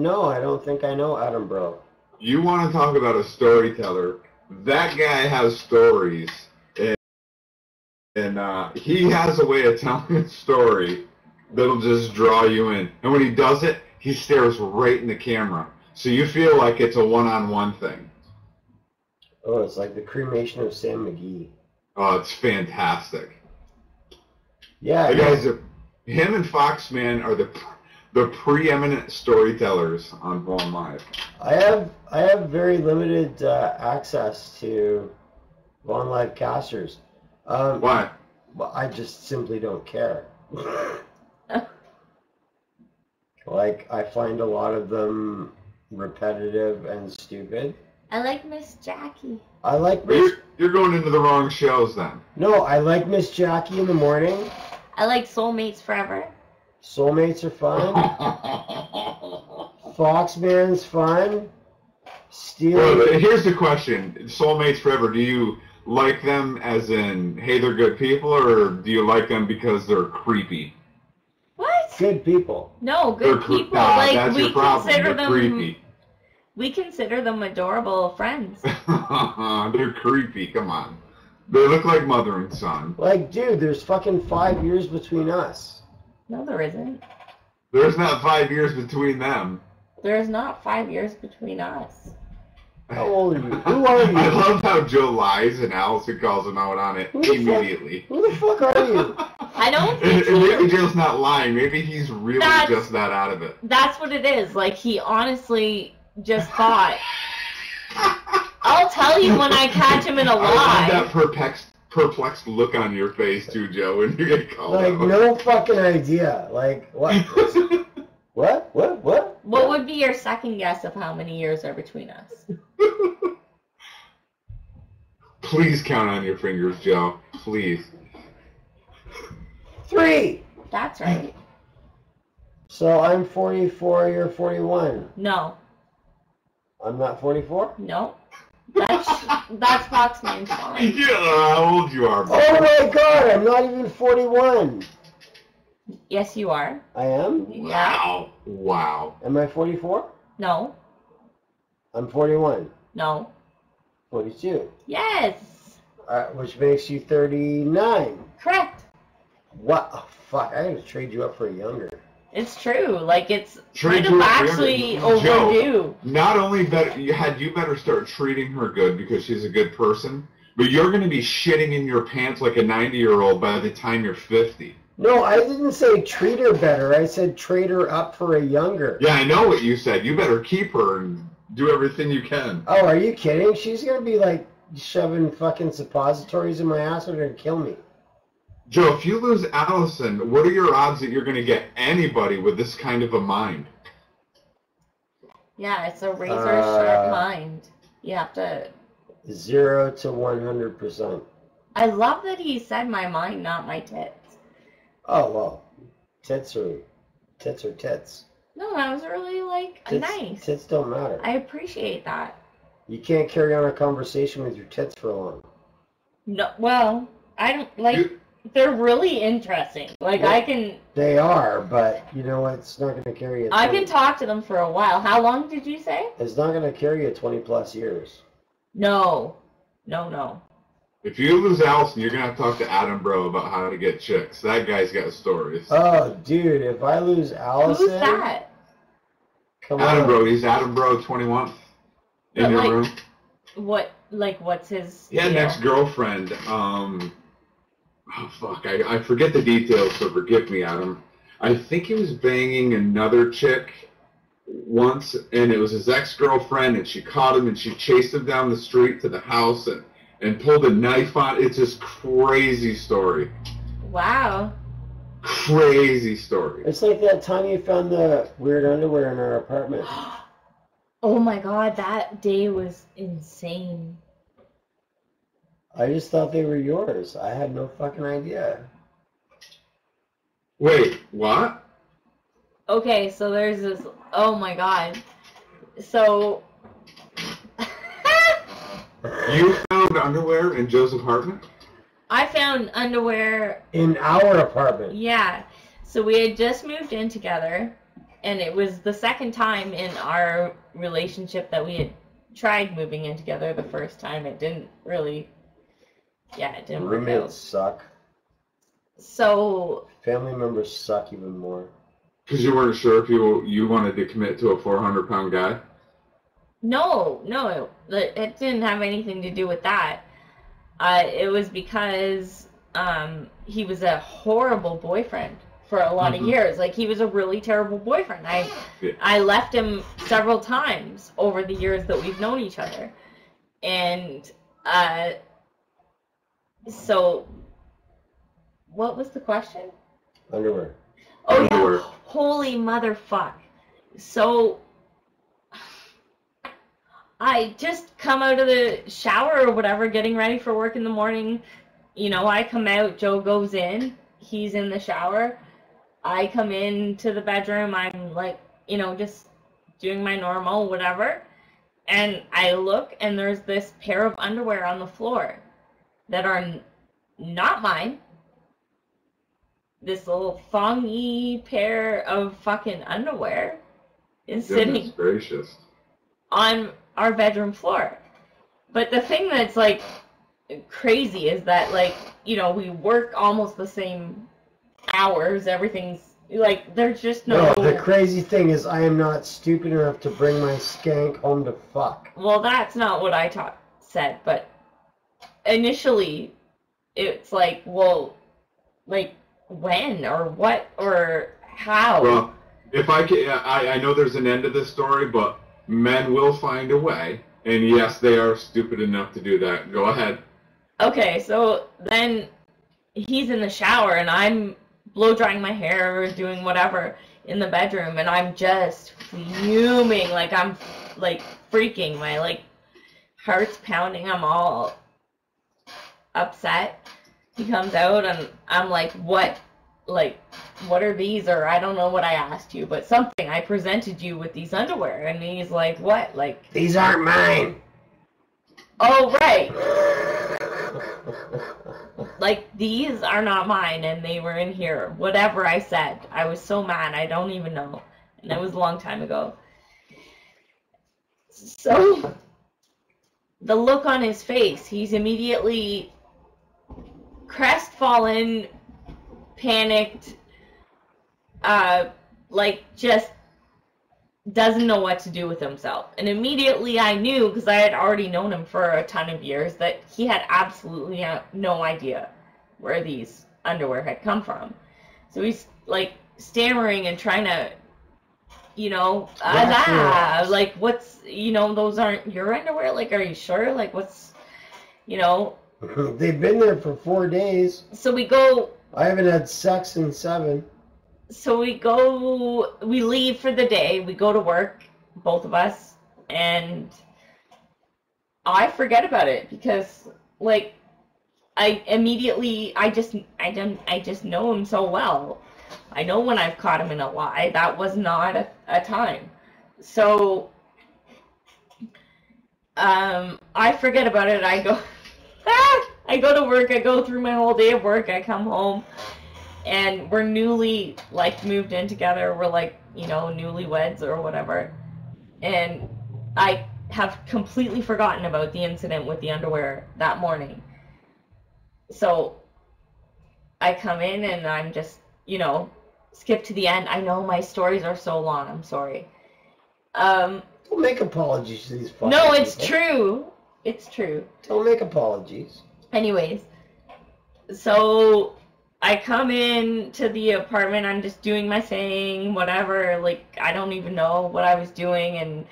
No, I don't think I know Adam Bro. You want to talk about a storyteller? That guy has stories, and, and uh, he has a way of telling a story that'll just draw you in. And when he does it, he stares right in the camera, so you feel like it's a one-on-one thing. Oh, it's like the cremation of Sam McGee. Oh, it's fantastic. Yeah, The yeah. guys, are, him and Foxman are the the preeminent storytellers on Vaughn Live. I have I have very limited uh, access to Vaughn Live casters. Um, Why? Well, I just simply don't care. like I find a lot of them repetitive and stupid. I like Miss Jackie. I like Miss. You're, you're going into the wrong shows then. No, I like Miss Jackie in the morning. I like Soulmates Forever. Soulmates are fun. Foxman's fun. Well, Stealing. here's the question: Soulmates Forever. Do you like them as in, hey, they're good people, or do you like them because they're creepy? What? Good people. No, They're good cre- people. Ah, like that's we your problem. consider They're them. creepy. We consider them adorable friends. they're creepy. Come on. They look like mother and son. Like, dude, there's fucking five years between us. No, there isn't. There's not five years between them. There is not five years between us. How old are you? Who are you? I you? love how Joe lies and Allison calls him out on it Who the fuck- immediately. Who the fuck are you? I don't And, think and maybe Joe's not lying. Maybe he's really That's- just that out of it. that's what it is. Like he honestly just thought. I'll tell you when I catch him in a I love that lie. Perplexed, perplexed look on your face too, Joe, when you get called Like, out. no fucking idea. Like, what? What? What? What? What would be your second guess of how many years are between us? Please count on your fingers, Joe. Please. Three. That's right. So I'm 44, you're 41. No, I'm not 44? no. That's that's Foxman's fine. Yeah, how old you are, bro. Oh my god, I'm not even 41. Yes, you are. I am? Wow. Wow. Am I 44? No. I'm 41. No. 42. Yes. Uh, which makes you 39. Correct. What? Oh, fuck, I gotta trade you up for a younger. It's true. Like it's Trade kind of you up for actually younger- Joe. overdue. Not only better, you had you better start treating her good because she's a good person, but you're going to be shitting in your pants like a 90 year old by the time you're 50. No, I didn't say treat her better. I said trade her up for a younger. Yeah, I know what you said. You better keep her and do everything you can. Oh, are you kidding? She's gonna be like shoving fucking suppositories in my ass or gonna kill me. Joe, if you lose Allison, what are your odds that you're going to get anybody with this kind of a mind? Yeah, it's a razor Uh, sharp mind. You have to. Zero to 100%. I love that he said my mind, not my tits. Oh, well. Tits are, tits are tits. No, that was really like Tits, nice. Tits don't matter. I appreciate that. You can't carry on a conversation with your tits for long. No, well, I don't like. You- They're really interesting. Like I can, They are, but you know what? It's not going to carry you. I can talk to them for a while. How long did you say? It's not going to carry you 20 plus years. No, no, no. If you lose Allison, you're going to have to talk to Adam Bro about how to get chicks. That guy's got stories. Oh, dude, if I lose Allison, Who's that? come Adam on. Bro, he's Adam Bro 21 in But, your like, room. What? Like, what's his? He had an ex-girlfriend. Um, oh fuck, I, I forget the details, so forgive me, Adam. I think he was banging another chick once, and it was his ex-girlfriend, and she caught him, and she chased him down the street to the house, and and pulled a knife on. It's this crazy story, Wow. crazy story. It's like that time you found the weird underwear in our apartment. Oh my god, that day was insane. I just thought they were yours. I had no fucking idea. Wait, what? Okay, so there's this. Oh my god. So. You found underwear in Joe's apartment? I found underwear. In our apartment. Yeah. So we had just moved in together, and it was the second time in our relationship that we had tried moving in together. The first time it didn't really, yeah, it didn't work Roommates out. suck. So Family members suck even more. Because you weren't sure if you you wanted to commit to a 400 pound guy. no, no, it, it didn't have anything to do with that. Uh, it was because um, he was a horrible boyfriend for a lot Mhm. of years. Like he was a really terrible boyfriend. I Yeah. I left him several times over the years that we've known each other, and uh, so what was the question? Underwear. Oh yeah, Underwear. holy motherfuck! So I just come out of the shower or whatever, getting ready for work in the morning. You know, I come out, Joe goes in, he's in the shower. I come into the bedroom, I'm like, you know, just doing my normal, whatever. And I look, and there's this pair of underwear on the floor that are not mine. This little thongy pair of fucking underwear is sitting gracious. on our bedroom floor. But the thing that's like crazy is that like, you know, we work almost the same hours, everything's like there's just no, No, the crazy thing is I am not stupid enough to bring my skank home to fuck. Well, that's not what I taught said, but initially it's like, well, like when or what or how? Well, if I can, I, I know there's an end to this story, but men will find a way. And yes, they are stupid enough to do that. Go ahead. Okay, so then he's in the shower and I'm blow drying my hair or doing whatever in the bedroom and I'm just fuming like I'm like freaking my like heart's pounding I'm all upset. He comes out and I'm like what like what are these? Or I don't know what I asked you but something. I presented you with these underwear. And he's like what? Like These aren't mine. oh right. Like these are not mine. And they were in here. Whatever i said. I was so mad. I don't even know. And it was a long time ago. So the look on his face he's immediately crestfallen panicked uh like just doesn't know what to do with himself. And immediately I knew, because I had already known him for a ton of years, that he had absolutely no- no idea where these underwear had come from. So he's like stammering and trying to, you know, ah, like what's, you know, those aren't your underwear. Like, are you sure? Like, what's, you know? They've been there for four days. So we go. I haven't had sex in seven. so we go we leave for the day. We go to work both of us and i forget about it because like i immediately i just i don't i just know him so well. I know when i've caught him in a lie that was not a, a time. So um i forget about it. I go i go to work i go through my whole day of work i come home and we're newly like moved in together. We're like, you know, newlyweds or whatever. And I have completely forgotten about the incident with the underwear that morning. So I come in and I'm just, you know, skip to the end. I know my stories are so long. I'm sorry. Um, Don't make apologies to these no, it's people. true. It's true. Don't make apologies. Anyways, so I come in to the apartment. I'm just doing my thing, whatever. Like I don't even know what I was doing, and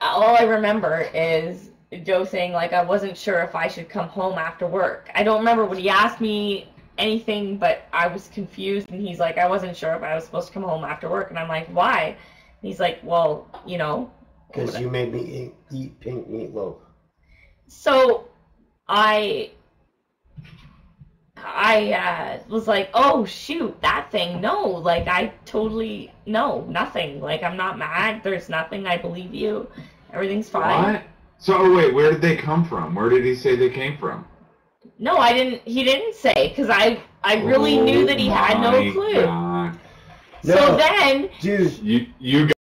all I remember is Joe saying like I wasn't sure if I should come home after work. I don't remember what he asked me anything, but I was confused, and he's like I wasn't sure if I was supposed to come home after work, and I'm like why? He's like, well, you know, Because you made me eat, eat pink meatloaf. So I I uh, was like, oh shoot, that thing. No, like I totally no, nothing. Like I'm not mad. There's nothing. I believe you. Everything's fine. What? So, oh, wait, where did they come from? Where did he say they came from? No, I didn't. He didn't say because I I really knew that he had Oh no clue. God. No. So then Dude, You you